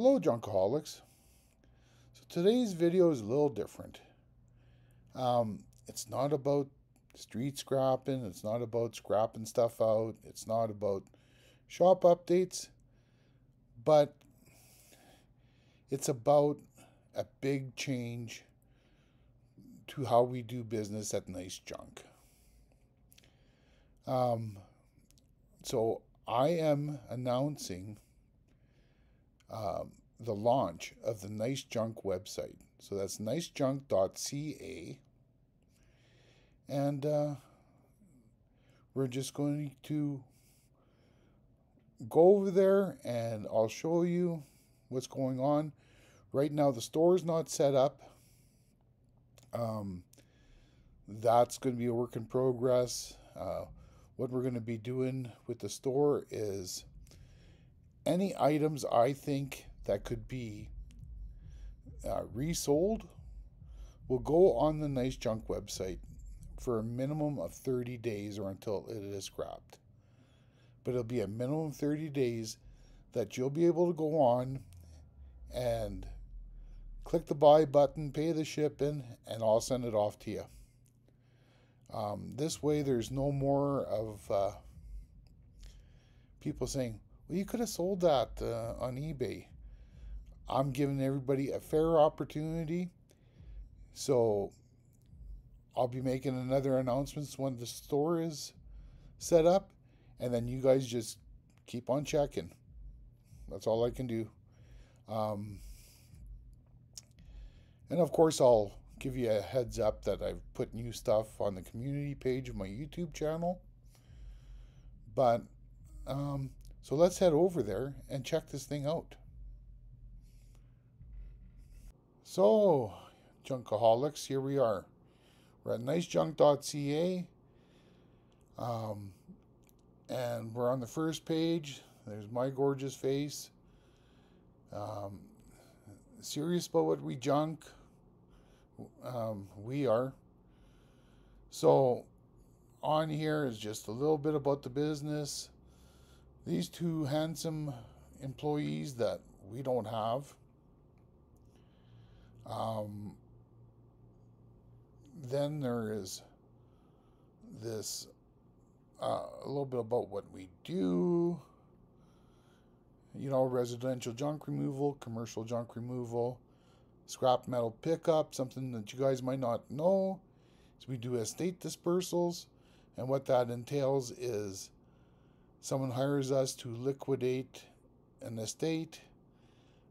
Hello Junkaholics. So today's video is a little different. Um, it's not about street scrapping, it's not about scrapping stuff out, it's not about shop updates, but it's about a big change to how we do business at Nice Junk. Um, so I am announcing um, the launch of the Nice Junk website. So that's nicejunk.ca. And uh, we're just going to go over there and I'll show you what's going on. Right now, the store is not set up. Um, that's going to be a work in progress. Uh, what we're going to be doing with the store is any items I think that could be uh, resold will go on the Nice Junk website for a minimum of 30 days or until it is scrapped. But it'll be a minimum 30 days that you'll be able to go on and click the buy button, pay the shipping, and I'll send it off to you. Um, this way, there's no more of uh, people saying, well, you could have sold that uh, on eBay. I'm giving everybody a fair opportunity. So I'll be making another announcements when the store is set up. And then you guys just keep on checking. That's all I can do. Um, and of course, I'll give you a heads up that I've put new stuff on the community page of my YouTube channel. But um, so let's head over there and check this thing out. So, Junkaholics, here we are. We're at nicejunk.ca. Um, and we're on the first page. There's my gorgeous face. Um, serious about what we junk. Um, we are. So, on here is just a little bit about the business these two handsome employees that we don't have. Um, then there is this uh, a little bit about what we do. You know, residential junk removal, commercial junk removal, scrap metal pickup, something that you guys might not know. So we do estate dispersals, and what that entails is someone hires us to liquidate an estate.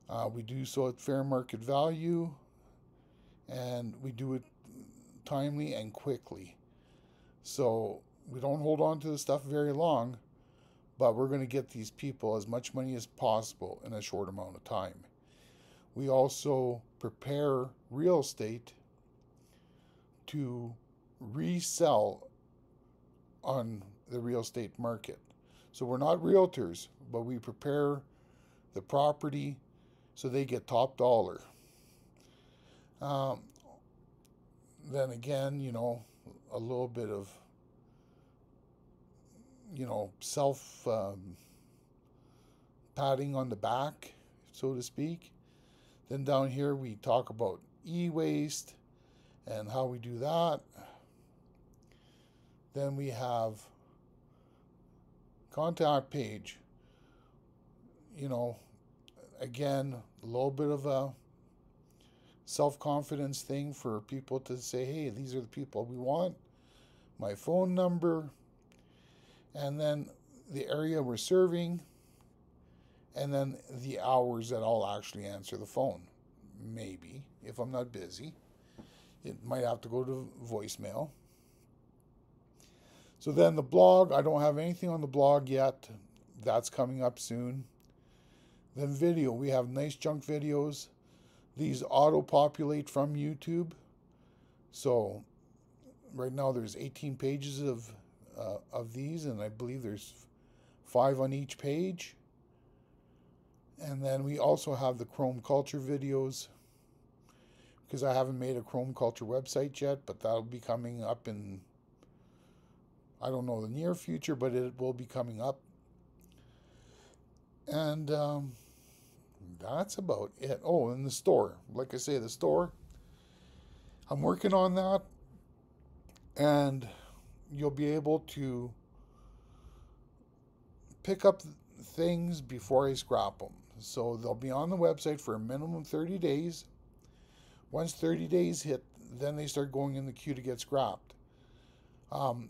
Uh, we do so at fair market value and we do it timely and quickly. So we don't hold on to the stuff very long, but we're going to get these people as much money as possible in a short amount of time. We also prepare real estate to resell on the real estate market. So we're not realtors, but we prepare the property so they get top dollar. Um, then again, you know, a little bit of, you know, self um, patting on the back, so to speak. Then down here we talk about e-waste and how we do that. Then we have contact page. You know, again, a little bit of a self confidence thing for people to say, hey, these are the people we want, my phone number, and then the area we're serving, and then the hours that I'll actually answer the phone. Maybe, if I'm not busy. It might have to go to voicemail. So then the blog, I don't have anything on the blog yet. That's coming up soon. Then video, we have nice junk videos. These auto-populate from YouTube. So right now there's 18 pages of, uh, of these and I believe there's five on each page. And then we also have the Chrome Culture videos because I haven't made a Chrome Culture website yet, but that'll be coming up in I don't know the near future, but it will be coming up. And um, that's about it. Oh, and the store. Like I say, the store. I'm working on that. And you'll be able to pick up things before I scrap them. So they'll be on the website for a minimum 30 days. Once 30 days hit, then they start going in the queue to get scrapped. Um,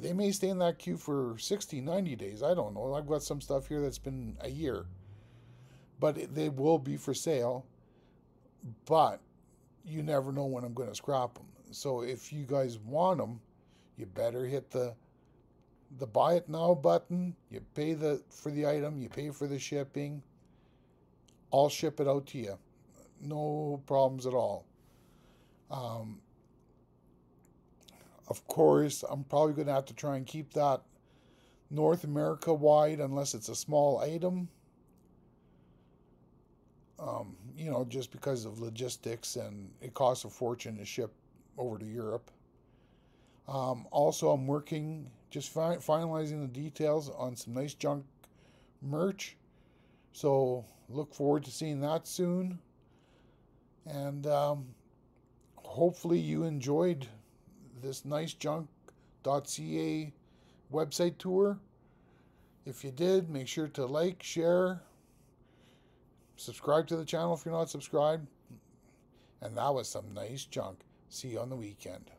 they may stay in that queue for 60, 90 days. I don't know. I've got some stuff here that's been a year. But it, they will be for sale. But you never know when I'm going to scrap them. So if you guys want them, you better hit the the buy it now button. You pay the for the item, you pay for the shipping. I'll ship it out to you. No problems at all. Um, of course, I'm probably going to have to try and keep that North America wide unless it's a small item. Um, you know, just because of logistics and it costs a fortune to ship over to Europe. Um, also, I'm working, just fi- finalizing the details on some nice junk merch. So, look forward to seeing that soon. And um, hopefully, you enjoyed this nice junk.ca website tour. If you did, make sure to like, share, subscribe to the channel if you're not subscribed. And that was some nice junk. See you on the weekend.